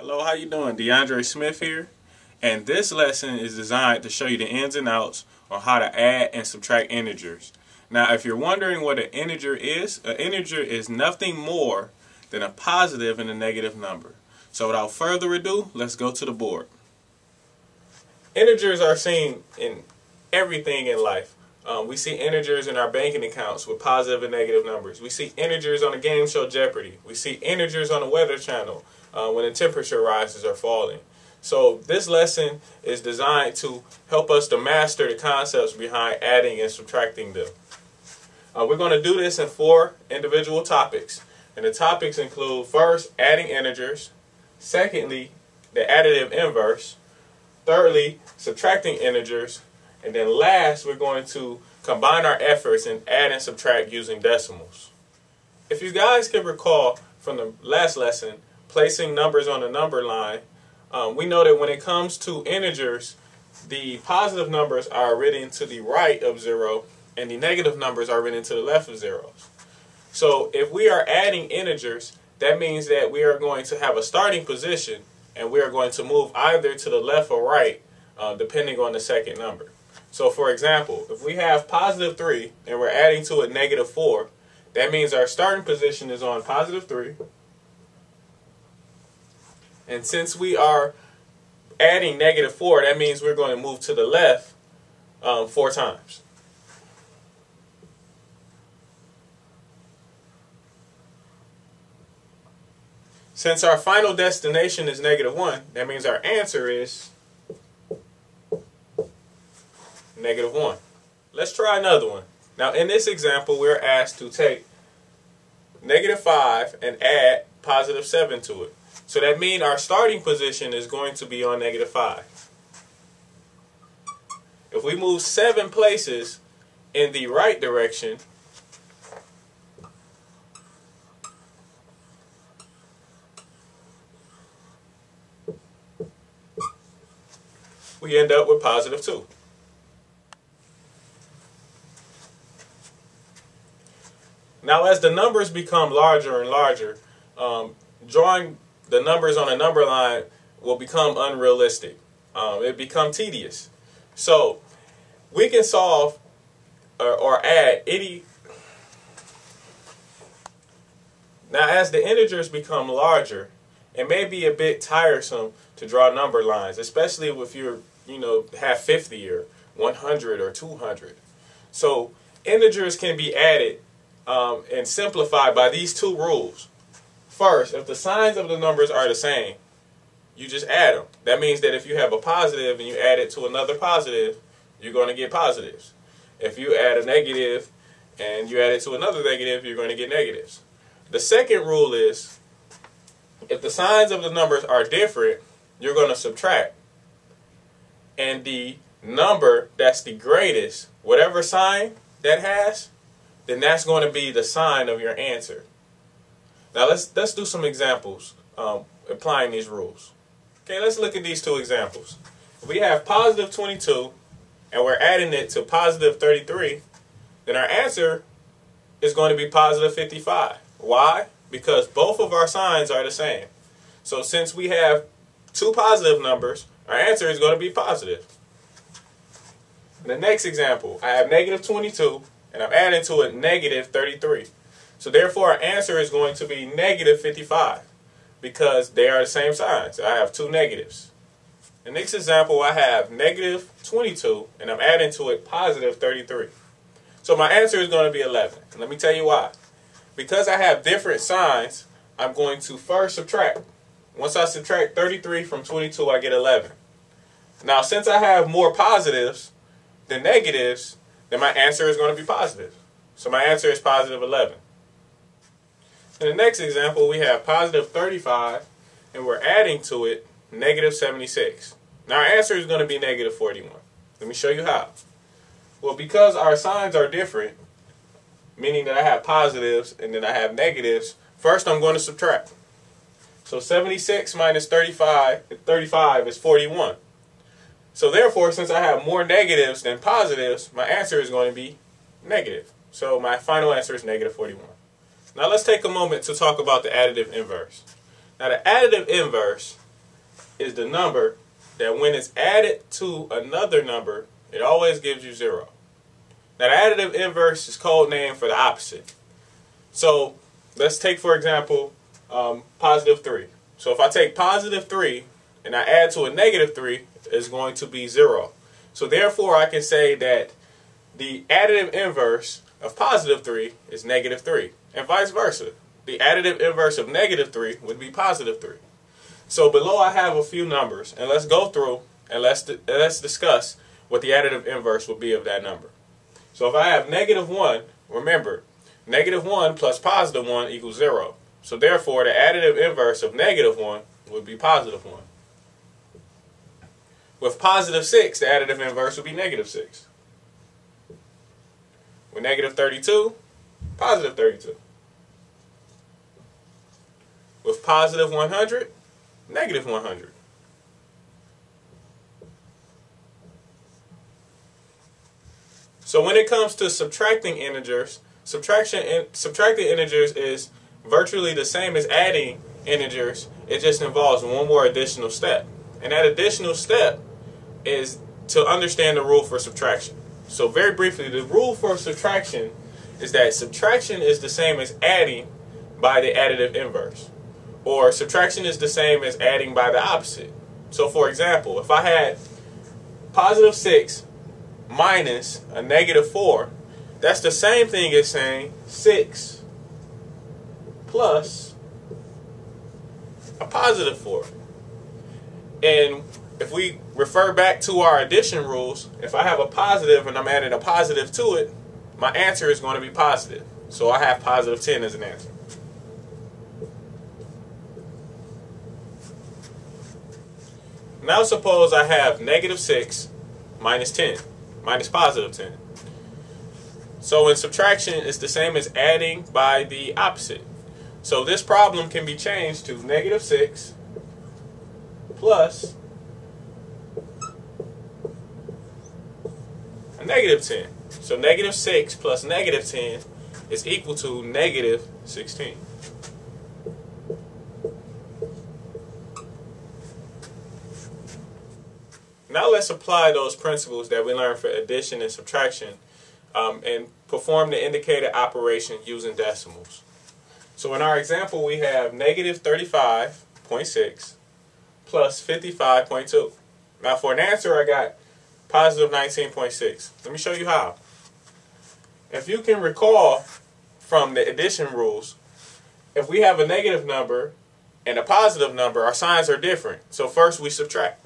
Hello, how you doing? DeAndre Smith here. And this lesson is designed to show you the ins and outs on how to add and subtract integers. Now, if you're wondering what an integer is, an integer is nothing more than a positive and a negative number. So without further ado, let's go to the board. Integers are seen in everything in life. Um, we see integers in our banking accounts with positive and negative numbers. We see integers on the game show Jeopardy. We see integers on the Weather Channel uh, when the temperature rises or falling. So this lesson is designed to help us to master the concepts behind adding and subtracting them. Uh, we're going to do this in four individual topics. And the topics include first, adding integers. Secondly, the additive inverse. Thirdly, subtracting integers. And then last, we're going to combine our efforts and add and subtract using decimals. If you guys can recall from the last lesson, placing numbers on a number line, um, we know that when it comes to integers, the positive numbers are written to the right of 0 and the negative numbers are written to the left of zeros. So if we are adding integers, that means that we are going to have a starting position and we are going to move either to the left or right uh, depending on the second number. So for example, if we have positive 3 and we're adding to it negative 4, that means our starting position is on positive 3. And since we are adding negative 4, that means we're going to move to the left um, four times. Since our final destination is negative 1, that means our answer is negative 1. Let's try another one. Now, in this example, we're asked to take negative 5 and add positive 7 to it. So that means our starting position is going to be on negative 5. If we move 7 places in the right direction, we end up with positive 2. Now, as the numbers become larger and larger, um, drawing the numbers on a number line will become unrealistic. Um, it become tedious. So, we can solve or, or add any. Now, as the integers become larger, it may be a bit tiresome to draw number lines, especially if you're you know, have 50 or 100 or 200. So integers can be added um, and simplified by these two rules. First, if the signs of the numbers are the same, you just add them. That means that if you have a positive and you add it to another positive, you're going to get positives. If you add a negative and you add it to another negative, you're going to get negatives. The second rule is if the signs of the numbers are different, you're going to subtract and the number that's the greatest, whatever sign that has, then that's going to be the sign of your answer. Now let's let's do some examples um, applying these rules. Okay, let's look at these two examples. we have positive 22 and we're adding it to positive 33, then our answer is going to be positive 55. Why? Because both of our signs are the same. So since we have two positive numbers, our answer is going to be positive. In the next example, I have negative 22, and I'm adding to it negative 33. So therefore, our answer is going to be negative 55, because they are the same signs. I have two negatives. The next example, I have negative 22, and I'm adding to it positive 33. So my answer is going to be 11. Let me tell you why. Because I have different signs, I'm going to first subtract. Once I subtract 33 from 22, I get 11. Now, since I have more positives than negatives, then my answer is going to be positive. So my answer is positive 11. In the next example, we have positive 35, and we're adding to it negative 76. Now our answer is going to be negative 41. Let me show you how. Well, because our signs are different, meaning that I have positives and then I have negatives, first I'm going to subtract. So 76 minus 35, 35 is 41. So therefore, since I have more negatives than positives, my answer is going to be negative. So my final answer is negative 41. Now let's take a moment to talk about the additive inverse. Now the additive inverse is the number that when it's added to another number, it always gives you zero. Now the additive inverse is code name for the opposite. So let's take for example um, positive 3. So if I take positive 3 and I add to a negative 3, it's going to be 0. So therefore I can say that the additive inverse of positive 3 is negative 3 and vice versa. The additive inverse of negative 3 would be positive 3. So below I have a few numbers and let's go through and let's, let's discuss what the additive inverse would be of that number. So if I have negative 1, remember, negative 1 plus positive 1 equals 0. So therefore, the additive inverse of negative 1 would be positive 1. With positive 6, the additive inverse would be negative 6. With negative 32, positive 32. With positive 100, negative 100. So when it comes to subtracting integers, subtraction in, subtracting integers is virtually the same as adding integers. It just involves one more additional step. And that additional step is to understand the rule for subtraction. So very briefly, the rule for subtraction is that subtraction is the same as adding by the additive inverse. Or subtraction is the same as adding by the opposite. So for example, if I had positive 6 minus a negative 4, that's the same thing as saying 6 plus a positive 4. And if we refer back to our addition rules, if I have a positive and I'm adding a positive to it, my answer is going to be positive. So I have positive 10 as an answer. Now suppose I have negative 6 minus 10 minus positive 10. So in subtraction, it's the same as adding by the opposite. So this problem can be changed to negative 6 plus a negative 10. So negative 6 plus negative 10 is equal to negative 16. Now let's apply those principles that we learned for addition and subtraction um, and perform the indicated operation using decimals. So in our example, we have negative 35.6 plus 55.2. Now for an answer, I got positive 19.6. Let me show you how. If you can recall from the addition rules, if we have a negative number and a positive number, our signs are different. So first we subtract.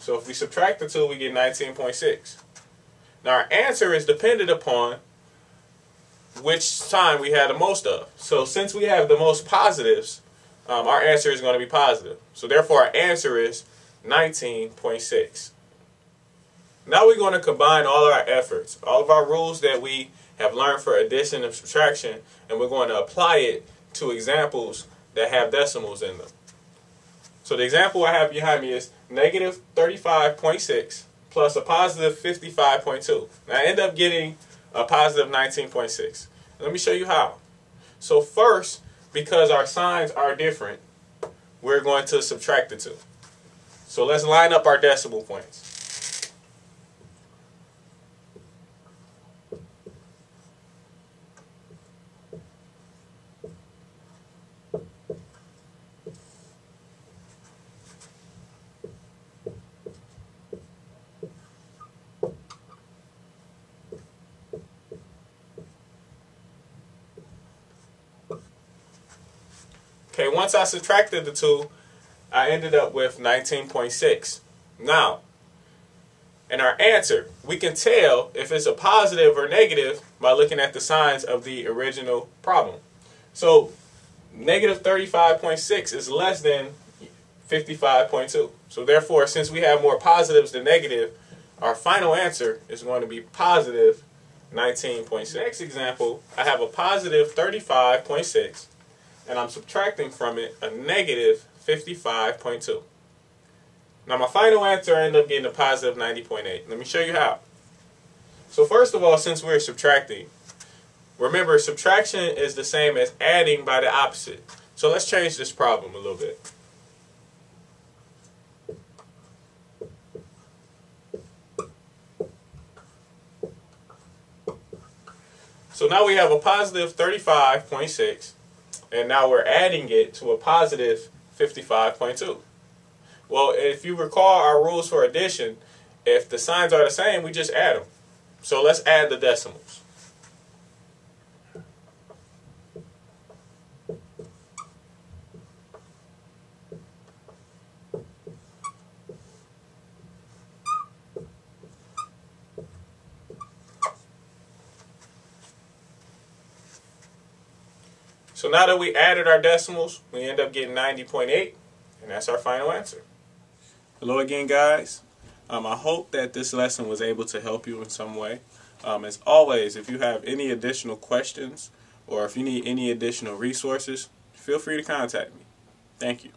So if we subtract the two, we get 19.6. Now our answer is dependent upon which sign we had the most of. So since we have the most positives, um, our answer is going to be positive. So therefore our answer is 19.6. Now we're going to combine all our efforts, all of our rules that we have learned for addition and subtraction, and we're going to apply it to examples that have decimals in them. So the example I have behind me is negative 35.6 plus a positive 55.2. Now I end up getting a positive 19.6. Let me show you how. So first, because our signs are different, we're going to subtract the two. So let's line up our decimal points. Okay, once I subtracted the two, I ended up with 19.6. Now, in our answer, we can tell if it's a positive or negative by looking at the signs of the original problem. So, negative 35.6 is less than 55.2. So therefore, since we have more positives than negative, our final answer is going to be positive 19.6. Next example, I have a positive 35.6 and I'm subtracting from it a negative 55.2. Now my final answer I end up getting a positive 90.8. Let me show you how. So first of all, since we're subtracting, remember subtraction is the same as adding by the opposite. So let's change this problem a little bit. So now we have a positive 35.6 and now we're adding it to a positive 55.2. Well, if you recall our rules for addition, if the signs are the same, we just add them. So let's add the decimals. So now that we added our decimals, we end up getting 90.8, and that's our final answer. Hello again, guys. Um, I hope that this lesson was able to help you in some way. Um, as always, if you have any additional questions or if you need any additional resources, feel free to contact me. Thank you.